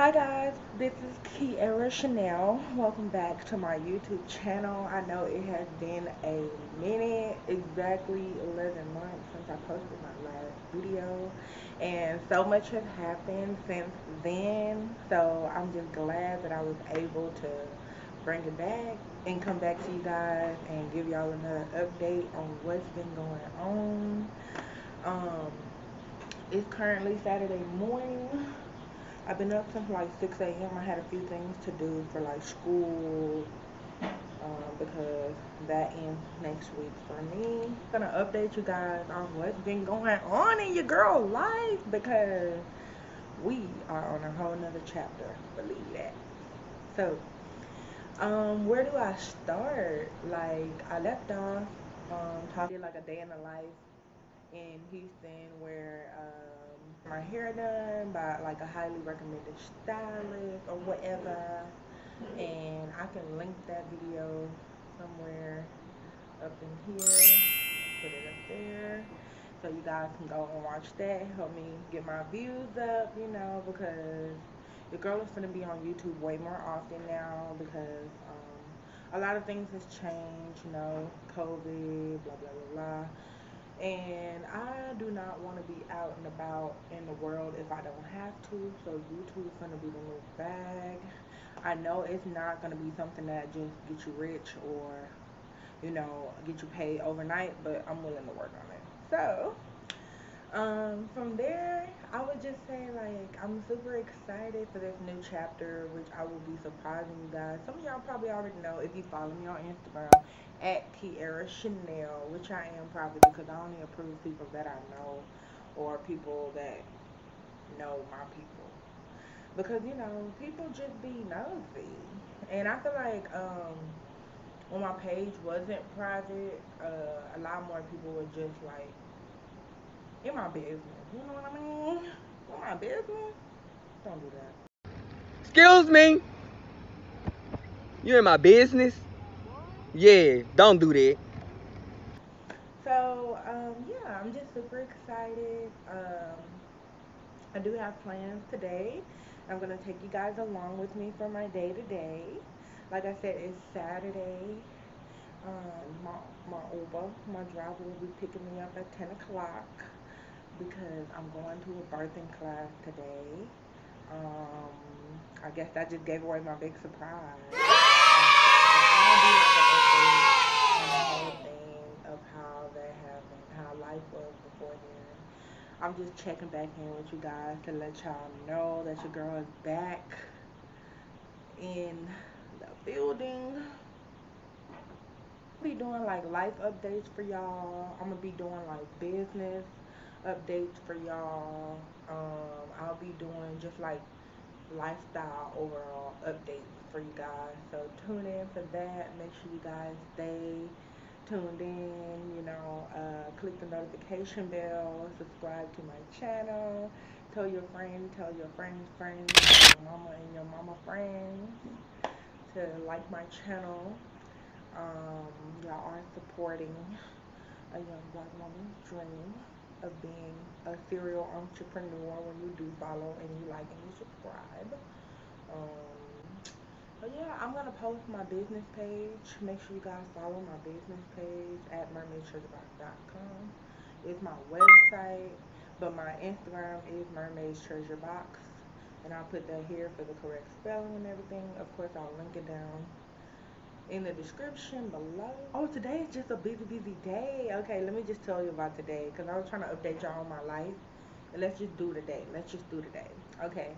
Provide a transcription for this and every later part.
Hi guys, this is Keyerra Chanel. Welcome back to my YouTube channel. I know it has been a minute, exactly 11 months since I posted my last video. And so much has happened since then. So I'm just glad that I was able to bring it back and come back to you guys and give y'all another update on what's been going on. Um, it's currently Saturday morning. I've been up since like 6 a.m. I had a few things to do for like school um, because that ends next week for me. I'm gonna update you guys on what's been going on in your girl life because we are on a whole nother chapter. Believe that. So, um, where do I start? Like I left off um, talking like a day in the life in Houston where um, my hair done by like a highly recommended stylist or whatever. And I can link that video somewhere up in here. Put it up there. So you guys can go and watch that. Help me get my views up, you know, because the girl is gonna be on YouTube way more often now because um, a lot of things has changed, you know, COVID, blah blah blah blah and I do not want to be out and about in the world if I don't have to. So YouTube's gonna be the new bag. I know it's not gonna be something that just gets you rich or you know get you paid overnight, but I'm willing to work on it. So um, from there, I would just say like I'm super excited for this new chapter, which I will be surprising you guys. Some of y'all probably already know if you follow me on Instagram at Keyerra Chanel, which I am probably because I only approve people that I know or people that know my people. Because you know, people just be nosy, and I feel like um, when my page wasn't private, uh, a lot more people would just like in my business. You know what I mean? In my business. Don't do that. Excuse me. You in my business? Yeah, don't do that. So, um, yeah, I'm just super excited. Um, I do have plans today. I'm gonna take you guys along with me for my day to day. Like I said, it's Saturday. Um, my my Uber, my driver will be picking me up at 10 o'clock because I'm going to a birthing class today. Um, I guess I just gave away my big surprise. I'll do like an update on the whole thing of how that happened, how life was before then. I'm just checking back in with you guys to let y'all know that your girl is back in the building. I'll be doing like life updates for y'all. I'm gonna be doing like business updates for y'all. Um, I'll be doing just like lifestyle overall updates for you guys. So tune in for that. Make sure you guys stay tuned in. You know, uh, click the notification bell. Subscribe to my channel. Tell your friends. Tell your friends' friends. Your mama and your mama friends to like my channel. Um, y'all are supporting a young black woman's dream of being a serial entrepreneur when you do follow and you like and you subscribe. Um, but yeah, I'm gonna post my business page. Make sure you guys follow my business page at mermaidstreasurebox.com. It's my website, but my Instagram is mermaids treasure box, and I'll put that here for the correct spelling and everything. Of course, I'll link it down in the description below. Oh, today is just a busy, busy day. Okay, let me just tell you about today because I was trying to update y'all on my life. And let's just do today. Let's just do today. Okay.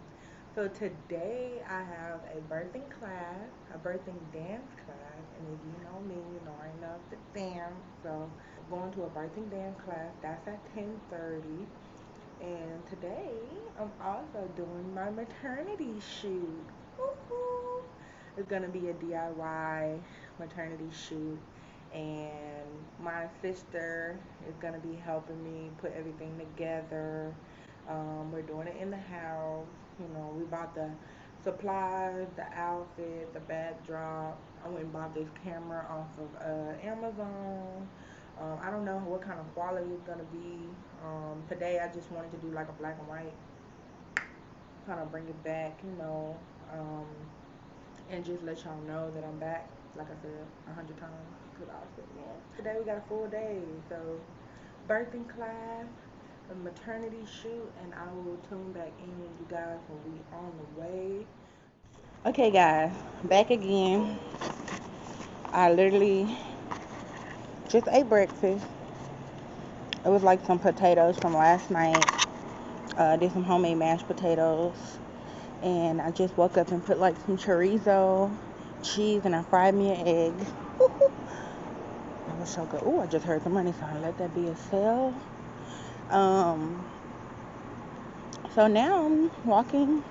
So today I have a birthing class, a birthing dance class, and if you know me, you know I love to dance. So going to a birthing dance class. That's at 10:30. And today I'm also doing my maternity shoot. Woo-hoo. It's gonna be a DIY maternity shoot, and my sister is gonna be helping me put everything together. Um, we're doing it in the house. You know, we bought the supplies, the outfit, the backdrop. I went and bought this camera off of uh, Amazon. Um, I don't know what kind of quality it's gonna be. Um, today I just wanted to do like a black and white, kind of bring it back, you know, um, and just let y'all know that I'm back. Like I said a hundred times, cause I. Today we got a full day, so birthing class, a maternity shoot, and I will tune back in with you guys when we on the way. Okay, guys, back again. I literally just ate breakfast. It was like some potatoes from last night. Uh, did some homemade mashed potatoes. And I just woke up and put like some chorizo, cheese, and I fried me an egg. that was so good. Oh, I just heard the money sign. Let that be a sale. Um, so now I'm walking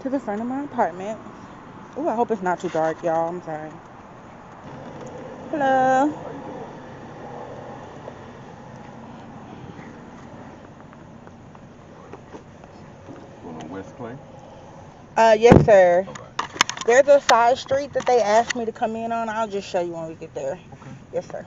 to the front of my apartment. Oh, I hope it's not too dark, y'all. I'm sorry. Hello. West Clay? Uh, yes, sir. Okay. There's a side street that they asked me to come in on. I'll just show you when we get there. Okay. Yes, sir.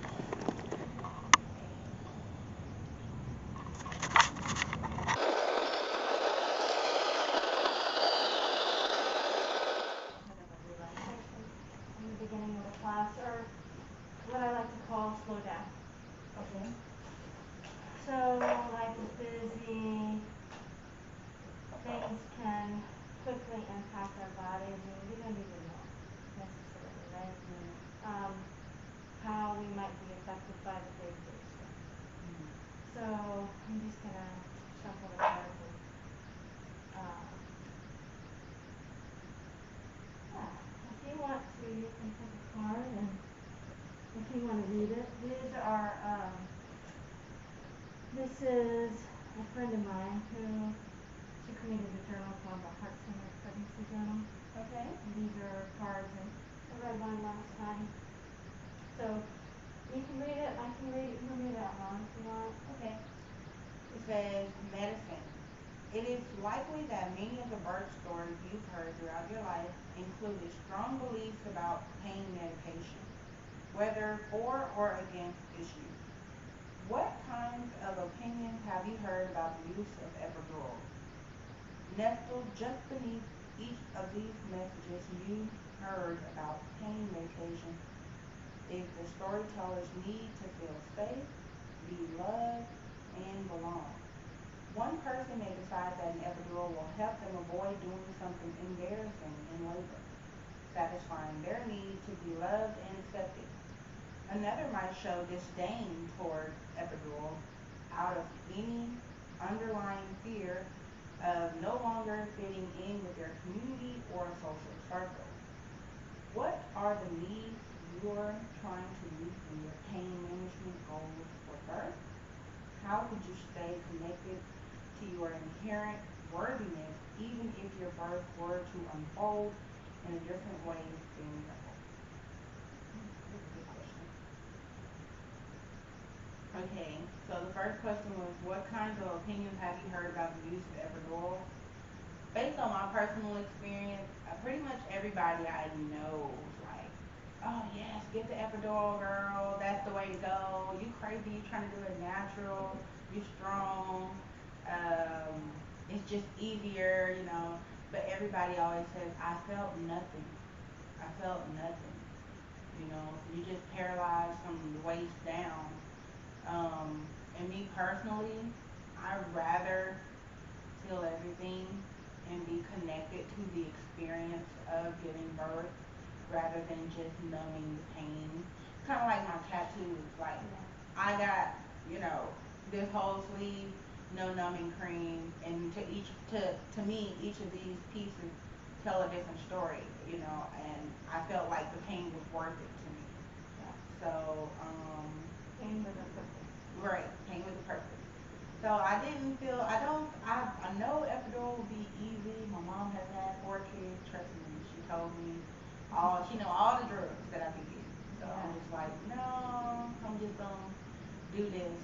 in the beginning of the class, or what I like to call slow down. Okay. So life is busy, things can quickly impact our bodies, and we don't even know necessarily, right? Um, how we might be affected by the big picture. So I'm just gonna shuffle the cards and, uh, yeah, if you want to, you can pick a card and if you wanna read it, these are, um, this is a friend of mine who, she created a journal called the Heart Center Pregnancy Journal. Okay. And these are cards and I read one last time. So you can read it, I can read it, you can read it out loud if you want. Okay. It says medicine. It is likely that many of the birth stories you've heard throughout your life included strong beliefs about pain medication, whether for or against its use. What kinds of opinions have you heard about the use of epidural? Nestled just beneath each of these messages you heard about pain medication is the storyteller's need to feel safe, be loved, and belong. One person may decide that an epidural will help them avoid doing something embarrassing in labor, satisfying their need to be loved and accepted. Another might show disdain toward epidural out of any underlying fear of no longer fitting in with their community or social circle. What are the needs you're trying to meet in your pain management goals for birth? How would you stay connected to your inherent worthiness even if your birth were to unfold in a different way than your hope? That's a good question. Okay, so the first question was, what kinds of opinions have you heard about the use of epidural? Based on my personal experience, uh, pretty much everybody I know is like, oh yes, get the epidural, girl. That's the way to go. You crazy? You trying to do it natural? You strong? Um, it's just easier, you know. But everybody always says, I felt nothing. I felt nothing. You know, you just paralyzed from the waist down. Um, and me personally, I'd rather feel everything and be connected to the experience of giving birth rather than just numbing the pain. Kind of like my tattoos. Like I got, you know, this whole sleeve no numbing cream, and to each to to me each of these pieces tell a different story, you know, and I felt like the pain was worth it to me. Yeah. So, um, Pain with a purpose. right, pain with a purpose. So I didn't feel I don't I I know epidural will be easy. My mom has had four kids, trust me. She told me all she know all the drugs that I could get. So I'm just like, no, I'm just gonna do this,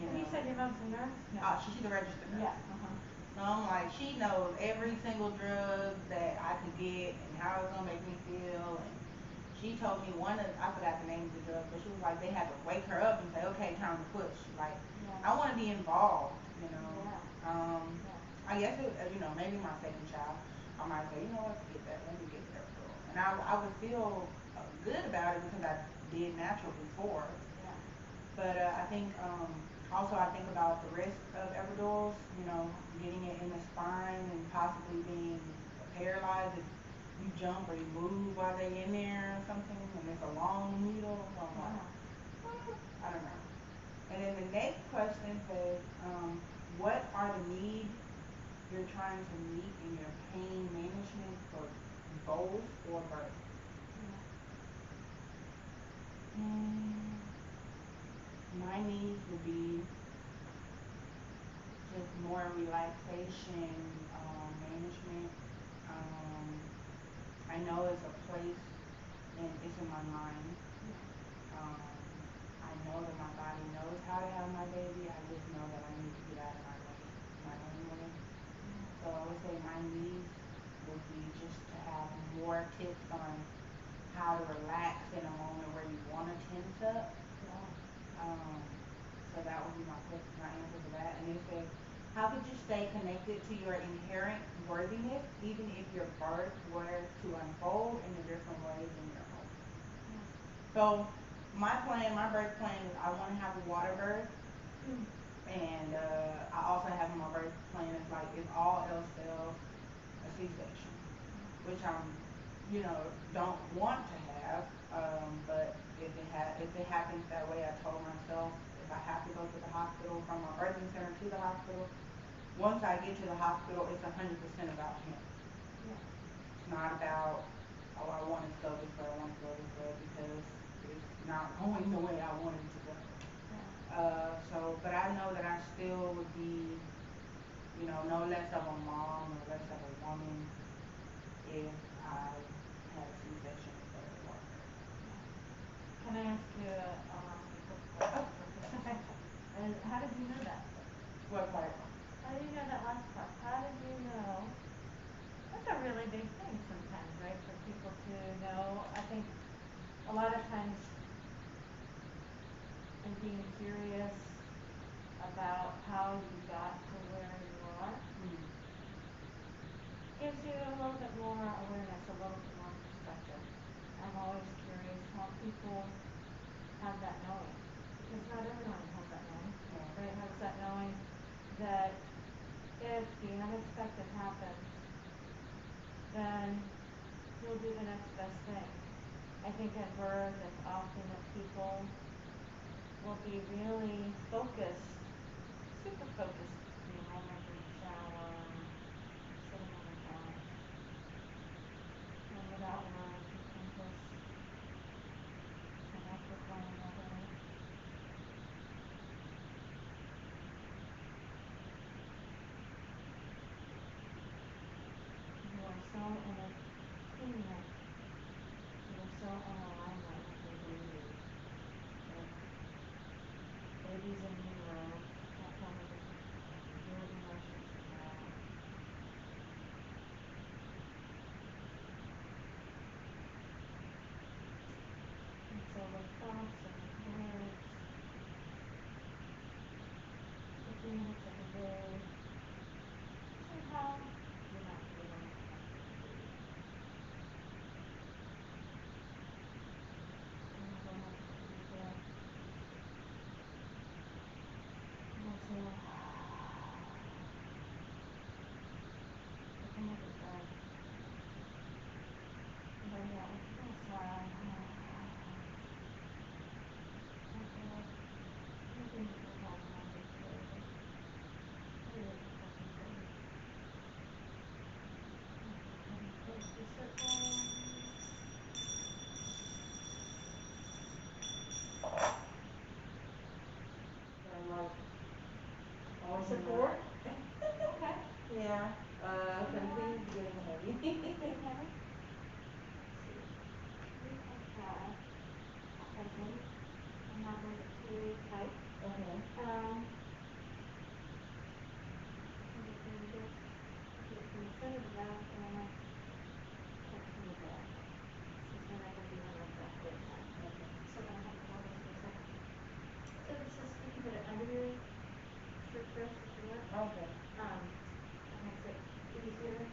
you know. you said your mom's a nurse? No. Oh, she, she's a registered nurse. Yeah, uh-huh. So I'm like, she knows every single drug that I could get and how it's gonna make me feel. And she told me one of, I forgot the name of the drug, but she was like, they had to wake her up and say, okay, time to push. Like, Yeah. I wanna be involved, you know. Yeah. Um, Yeah. I guess it, uh, you know, maybe my second child, I might say, you know what, forget that, let me get that girl. And I, I would feel uh, good about it because I did natural before. Yeah. But uh, I think um, also I think about the risk of epidurals, you know, getting it in the spine and possibly being paralyzed if you jump or you move while they're in there or something, and it's a long needle. I'm like, I don't know. And then the next question says, um, what are the needs you're trying to meet in your pain management for both or birth? Mm, my needs would be just more relaxation, um, management. I know it's a place and it's in my mind. Um, I know that my body knows how to have my baby. I just know that I need to get out of my way, my own way. So I would say my needs would be just to have more tips on how to relax in a moment where you want to tense up. Um, so that would be my question, my answer to that. And it says, how could you stay connected to your inherent worthiness even if your birth were to unfold in a different way than your hope? So my plan, my birth plan is I want to have a water birth. And uh, I also have in my birth plan is like if all else fails, a C-section, which I'm, you know, don't want to have. Um, but if it ha- if it happens that way, I told myself if I have to go to the hospital from my birthing center to the hospital, once I get to the hospital, it's hundred percent about him. It's not about oh I want to go this way, I want to go this way because it's not going the way I want it to go. Uh, so, but I know that I still would be, you know, no less of a mom, no less of a woman if I had a C-section instead of. Can I ask you, uh, I'll ask you a quick question. And how did you know that? What part? How did you know that last part? How did you know? That's a really big thing sometimes, right, for people to know. I think a lot of times being curious about how you got to where you are Mhm. gives you a little bit more awareness, a little bit more perspective. I'm always curious how people have that knowing, because not everyone has that knowing, Yeah. right, has that knowing that if the unexpected happens, then you'll do the next best thing. I think at birth, it's often that people will be really focused, super focused, you know, like in the shower, sitting on the couch. And without words, you can just connect with one another. You are so in attunement, you are so in alignment with your baby. If baby's in utero, can't tell me different, you hear the emotions you have. And so with thoughts and with words, fifteen minutes every day, somehow you're not feeling connected to your baby.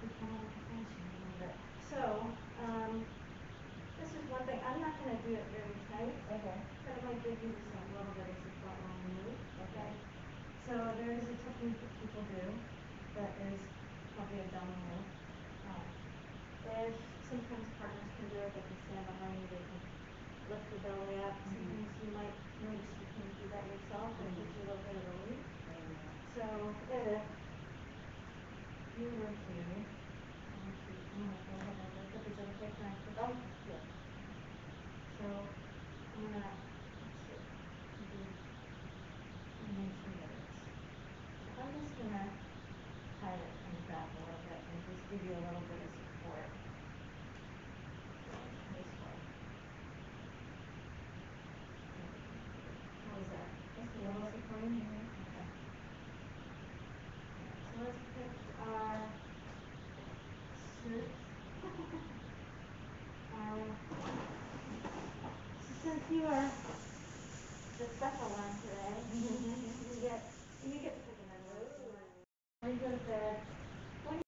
become a little fancy a little bit. So, um, this is one thing, I'm not gonna do it very tight, Okay. but it might give you just a little bit of support when you move, Okay. So there is a technique that people do that is probably a dumb move. Um, if sometimes partners can do it, they can stand behind you, they can lift the belly up. Sometimes you might notice you can do that yourself and it gives you a little bit of relief. So if you were to, I you, I'm gonna go ahead and lift up, is it okay, can Oh, yeah. So I'm gonna, and that it's. So I'm just gonna tie it in the back a little bit and just give you a little bit of